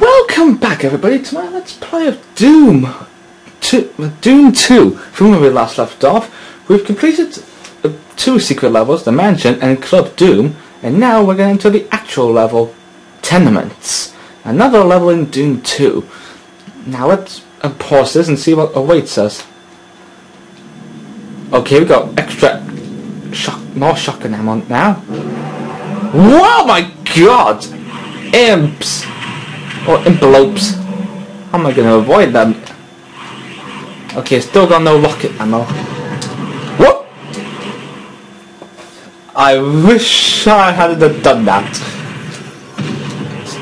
Welcome back everybody to my Let's Play of Doom. Two, Doom 2. From where we last left off, we've completed uh, two secret levels, the mansion and Club Doom, and now we're getting to the actual level, Tenements. Another level in Doom 2. Now let's uh, pause this and see what awaits us. Okay, we got extra shock, more shotgun ammo now. Oh my god! Imps! Or envelopes. How am I going to avoid them? Okay, still got no rocket ammo. What? I wish I hadn't done that.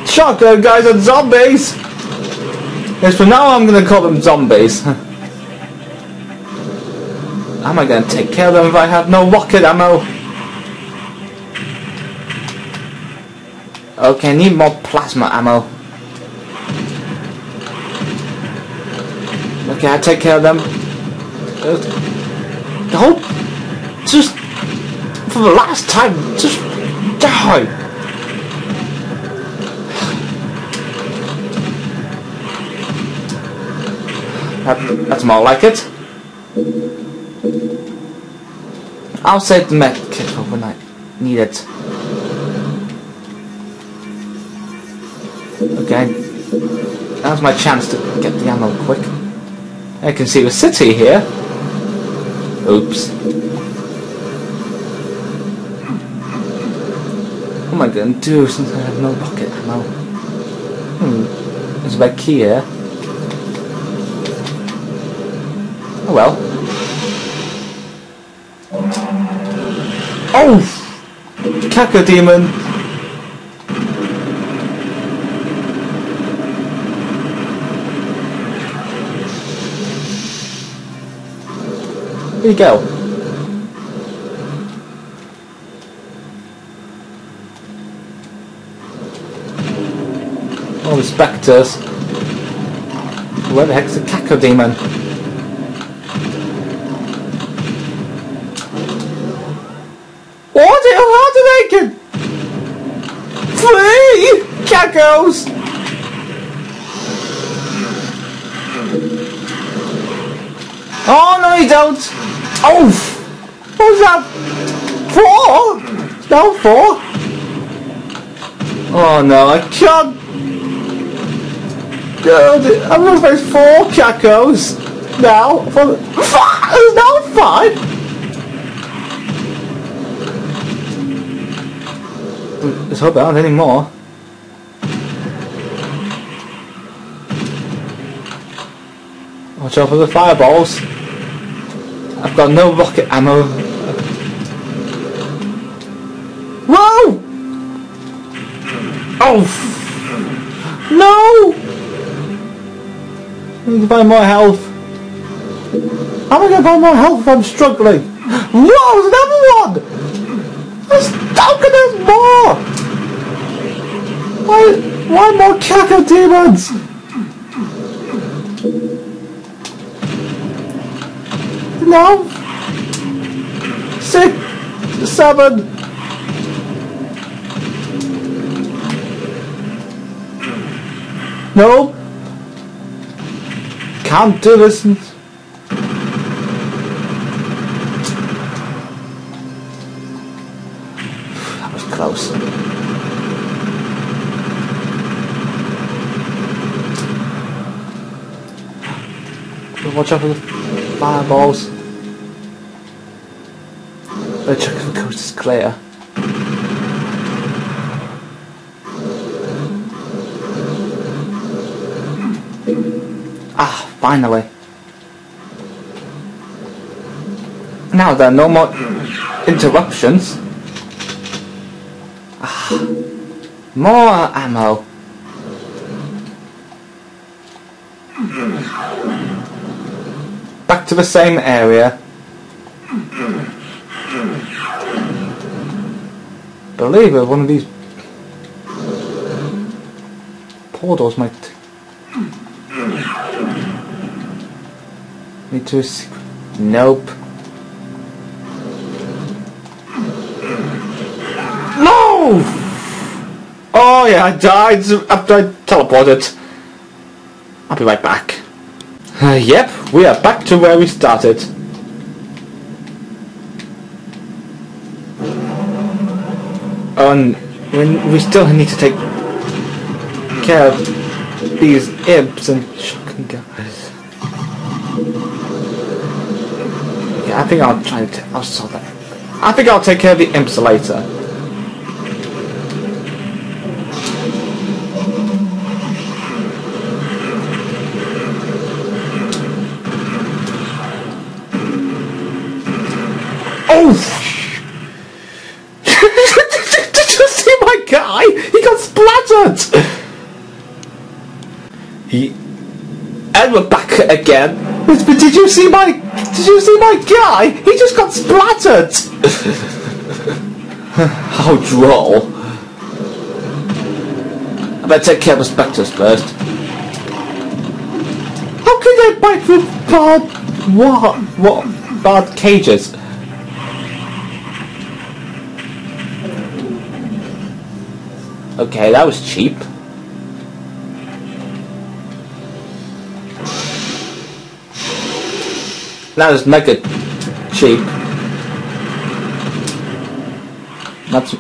Shotgun guys are zombies! Yes, for now I'm going to call them zombies. How am I going to take care of them if I have no rocket ammo? Okay, I need more plasma ammo. Okay, I take care of them. Uh, don't just for the last time, just die. That, that's more like it. I'll save the med kit for when I need it. Okay. Now's my chance to get the ammo quick. I can see the city here. Oops. What am I going to do since I have no rocket ammo? Hmm. There's red key here. Oh well. Oh! Cacodemon! Here you go. All the spectres. Where the heck's the cacodemon? What? How did they get? Flee! Cacos! Oh no you don't! Oh! What was that? Four? No, four? Oh no, I can't! God, I'm gonna face four cacos now. For, there's no five! Let's hope there aren't any more. Watch out for the fireballs. I've got no rocket ammo. Whoa! Oh! No! I need to find more health. How am I going to find more health if I'm struggling? Whoa, there's another one! There's, how can there's more? Why, why more cacodemons? No. Six. Seven. No. Can't do this. That was close. Watch out for the fireballs. The coast is clear. Ah, finally. Now there are no more interruptions. Ah, more ammo. Back to the same area. believe it, one of these portals might need to nope no oh yeah I died after I teleported teleported. I'll be right back. Uh, yep, we are back to where we started. And when we still need to take care of these imps and shotgun guys. Yeah, I think I'll try to. I'll solve that. I think I'll take care of the imps later. Did you see my guy? He got splattered! He... And we're back again. But did you see my... Did you see my guy? He just got splattered! How droll. I better take care of the Spectres first. How can they bite with bad... What? What? Bad cages? Okay, that was cheap. That was mega cheap. That's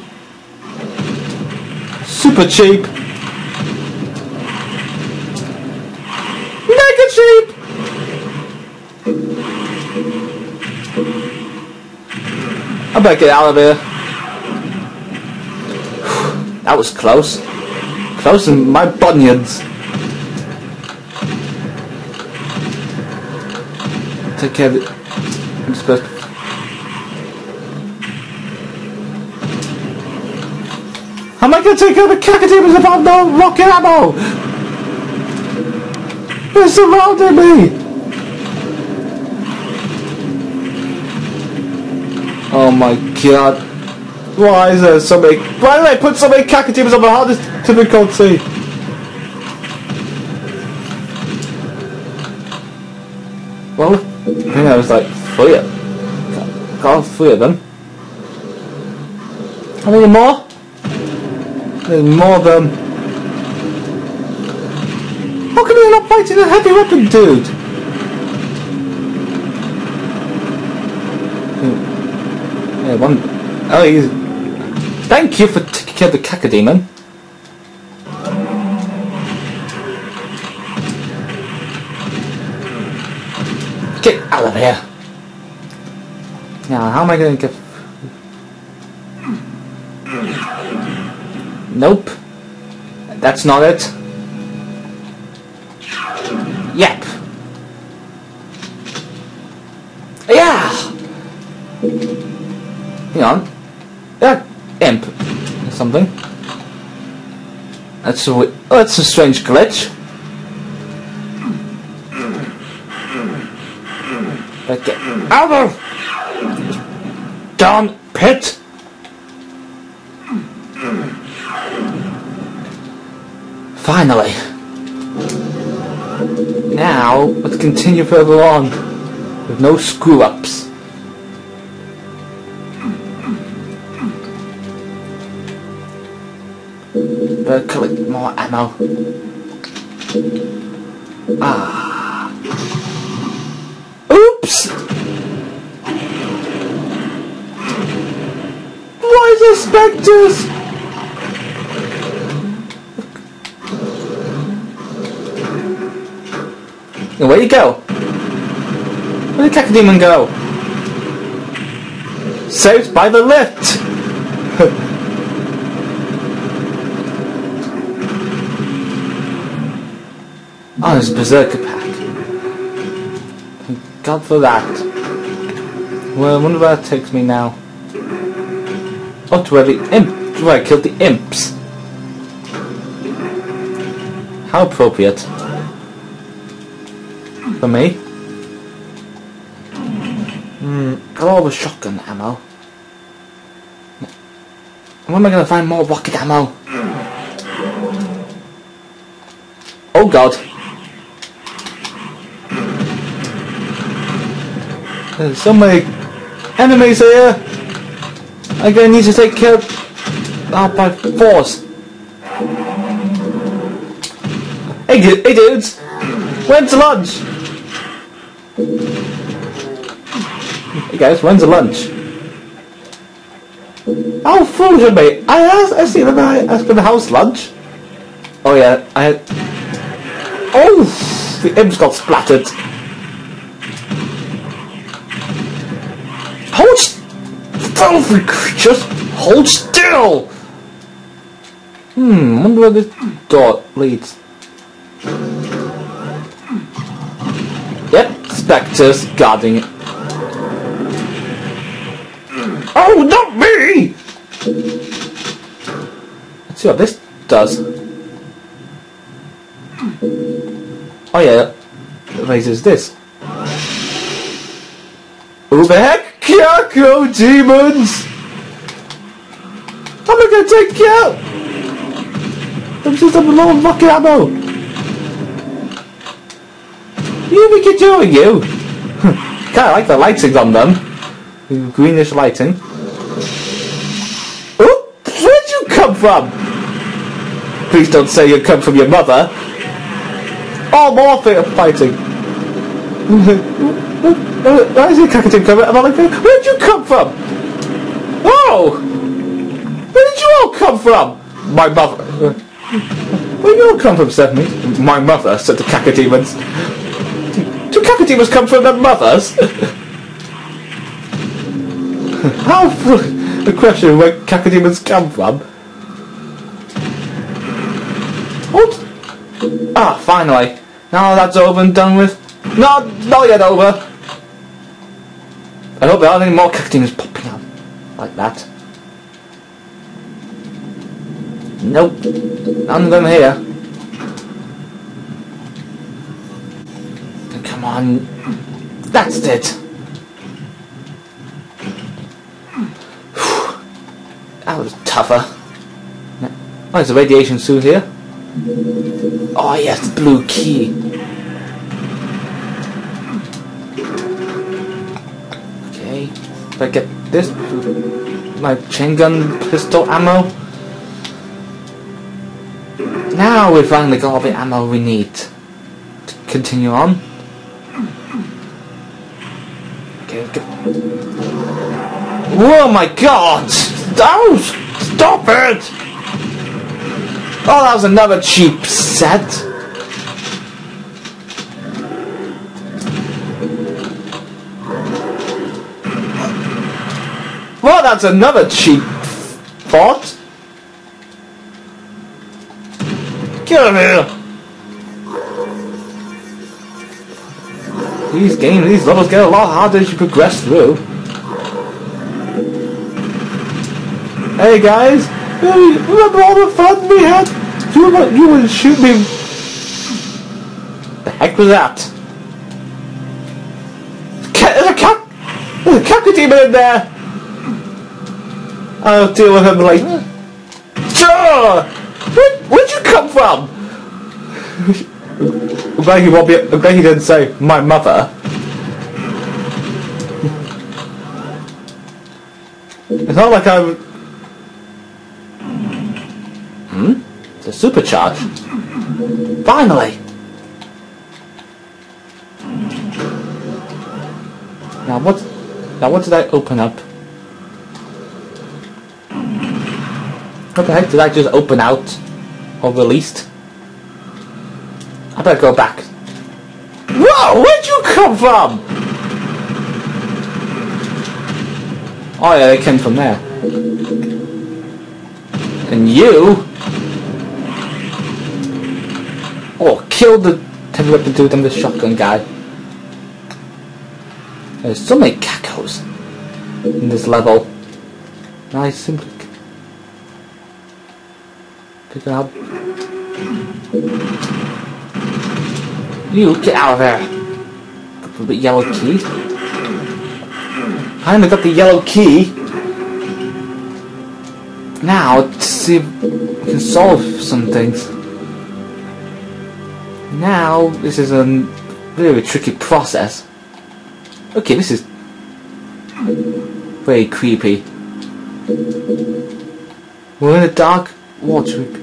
super cheap. Mega cheap. I better get out of here. That was close. Close than my bunions. Take care of it. I'm supposed to... Am I gonna take care of the cacodemons if I have no rocket ammo? They're surrounding me! Oh my god. Why is there so many... Why did I put so many cacodemons on the hardest difficulty? Well, I think there was like three of got, got all three of them. How many more? There's more of them. How come you're not fighting a heavy weapon dude? Hmm. Yeah, one... Oh, he's... Thank you for taking care of the cacodemon. Get out of here! Now, how am I going to get... Nope. That's not it. Yep. Yeah! Hang on. That imp. Something. That's a, oh, that's a strange glitch. Okay. out of darn pit! Finally. Now, let's continue further on with no screw-ups. Better collect more ammo. Ah. Oops! Why the specters? Where you go? Where did Cacodemon go? Saved by the lift! Oh, there's Berserker pack. Thank God for that. Well, I wonder where that takes me now. Oh, to where the imp... To where I killed the imps. How appropriate for me. Hmm, got all the shotgun ammo. Where am I going to find more rocket ammo? Oh god. There's so many enemies here. I'm to need to take care of that by force. Hey, du- hey dudes! When's lunch? Hey guys, when's lunch? How foolish of me! I asked, I see that I asked for the house lunch. Oh yeah, I had... Oh! The imps got splattered. You creatures! Hold still! Hmm, wonder where this door leads. Yep, spectres guarding it. Oh, not me! Let's see what this does. Oh yeah, raises this. Who the heck? Cacodemons! I'm gonna take you out! I'm just a low fucking ammo! You think you're doing you? Kinda like the lightings on them. Greenish lighting. Oh, where'd you come from? Please don't say you come from your mother. Oh, more fi- fighting. Why is the cockatoo? I'm like, where'd you come from? Oh! Where did you all come from? My mother. Where you all come from, Stephanie? My mother, said the cacodemons. Do cacodemons come from their mothers? How the question where cacodemons come from? What? Ah, finally. Now that's over and done with. No, not yet over. I hope there aren't any more cacodemons popping out like that. Nope. None of them here. Come on. That's it. That was tougher. Oh, there's a radiation suit here. Oh yes, the blue key. I get this, my chain gun pistol ammo. Now we finally got all the ammo we need to continue on. Okay, okay. Oh my god! Stop! Stop it! Oh, that was another cheap set. That's another cheap thought. Get of here! These games, these levels get a lot harder as you progress through. Hey guys, remember all the fun we had? You would, you would shoot me. The heck was that? Cat, there's a cat. There's a cacodemon in there. I'll deal with him like. Sure. Where, where'd you come from? I'm glad he won't be. I'm glad he didn't say my mother. It's not like I'm. Hmm? It's a supercharge. Finally! Now what? Now what did I open up? What the heck did I just open out? Or released? I better go back. Whoa! Where'd you come from? Oh yeah, they came from there. And you? Oh, kill the heavy weapon dude and the shotgun guy. There's so many cacos in this level. I simply pick up. You get out of there. The yellow key. I only got the yellow key. Now, let's see if we can solve some things. Now, this is a very tricky process. Okay, this is very creepy. We're in a dark water.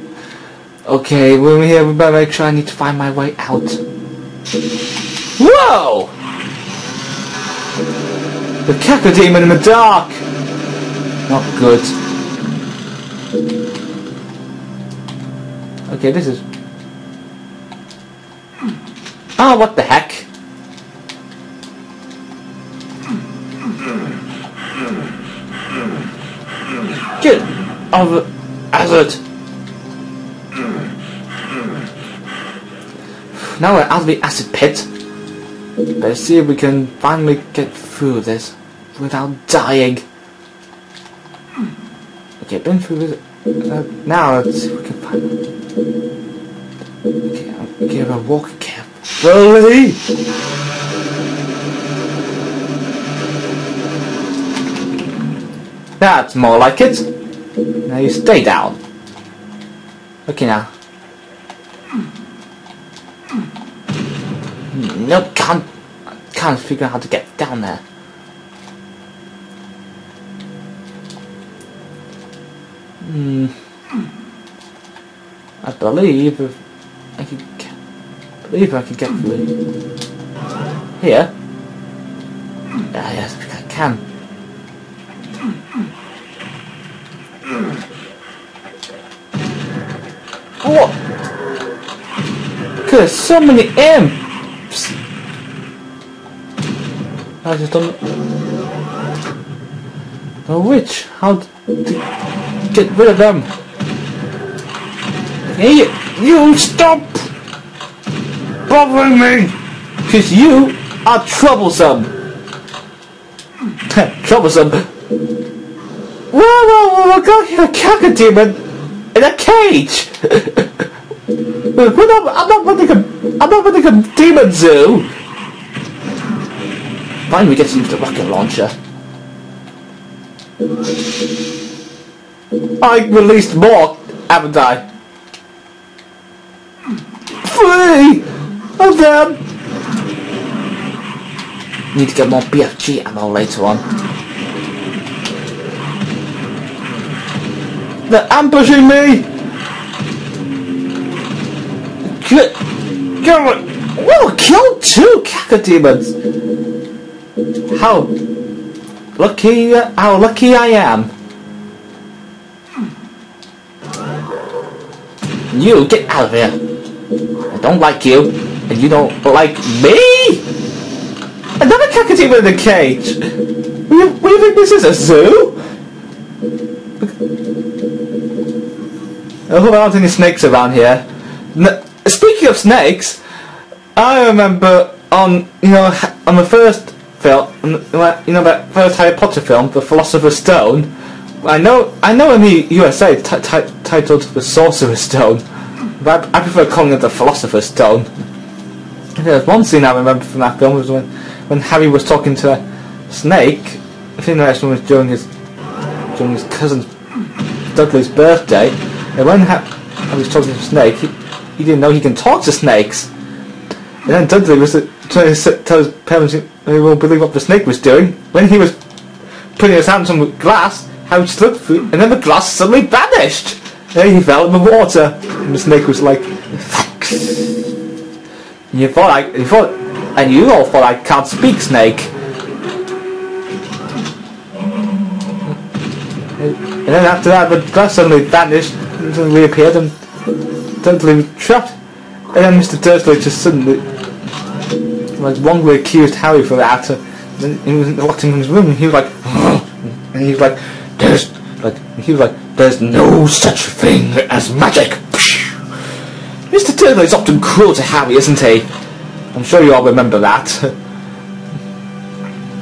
Okay, when we're here. We better make sure I need to find my way out. Whoa! The cacodemon in the dark! Not good. Okay, this is... Oh, what the heck? Get over hazard. Now we're out of the acid pit. Let's see if we can finally get through this without dying. Okay, been through this. Uh, now let's see if we can find. Okay, I'll give a walk carefully. That's more like it. Now you stay down. Okay now. Nope, can't can't figure out how to get down there. Hmm. I believe if I could get, believe I could get through here. Ah, yes, I can. What? Cause so many imps. I just don't know which. How to get rid of them? Hey, you stop bothering me, cause you are troublesome. troublesome. Whoa, whoa, whoa, got here, cacodemon in a cage. We're not, I'm not running a, I'm not running a demon zoo. Finally, we get to use the rocket launcher. I released more, haven't I? Three of them. Need to get more BFG ammo later on. They're ambushing me! Go on. Whoa, killed two cacodemons! How lucky, how lucky I am. You, get out of here. I don't like you, and you don't like me? Another cacodemon in the cage! Do you, think this is, a zoo? There aren't any snakes around here. Speaking of snakes, I remember on you know on the first film, you know that first Harry Potter film, The Philosopher's Stone. I know I know in the USA it's titled The Sorcerer's Stone, but I, prefer calling it The Philosopher's Stone. There's one scene I remember from that film was when when Harry was talking to a snake. I think that was during his during his cousin's Dudley's birthday and when I was talking to Snake, he, he didn't know he can talk to snakes. And then Dudley was uh, trying to tell his parents they won't believe what the snake was doing. When he was putting his hands on the glass, how he slipped through, and then the glass suddenly vanished. And he fell in the water, and the snake was like, "Thanks." And you thought I, you thought, and you all thought I can't speak, Snake. And then after that, the glass suddenly vanished, suddenly reappeared and Dudley trapped. And then Mr. Dursley just suddenly like wrongly accused Harry for that. Then he was locked in his room and he was like and he was like there's like he was like there's no such thing as magic. Mr. Dursley is often cruel to Harry, isn't he? I'm sure you all remember that.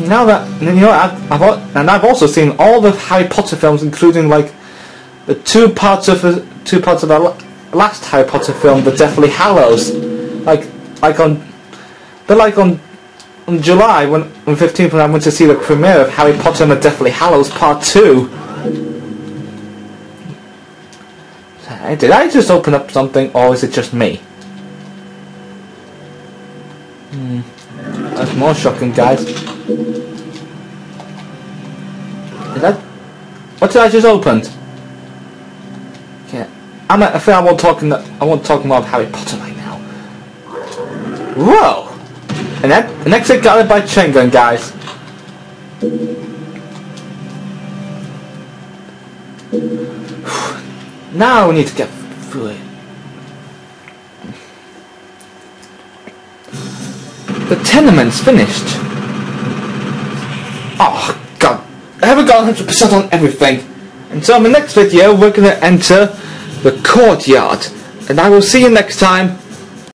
now that you know, I've, I've, and I've also seen all the Harry Potter films, including like the two parts of the two parts of the last Harry Potter film, The Deathly Hallows, like like on, but like on, on July when on 15th when I went to see the premiere of Harry Potter and the Deathly Hallows Part Two. Did I just open up something, or is it just me? Hmm. That's more shocking, guys. Is that... What did I just open? Yeah, I'm, I think I won't talk. I won't talk about Harry Potter right now. Whoa! And that the next got it by chain gun, guys. Now we need to get through it. The tenement's finished. Oh god, I haven't got 100% on everything. And so in the next video we're going to enter the courtyard. And I will see you next time.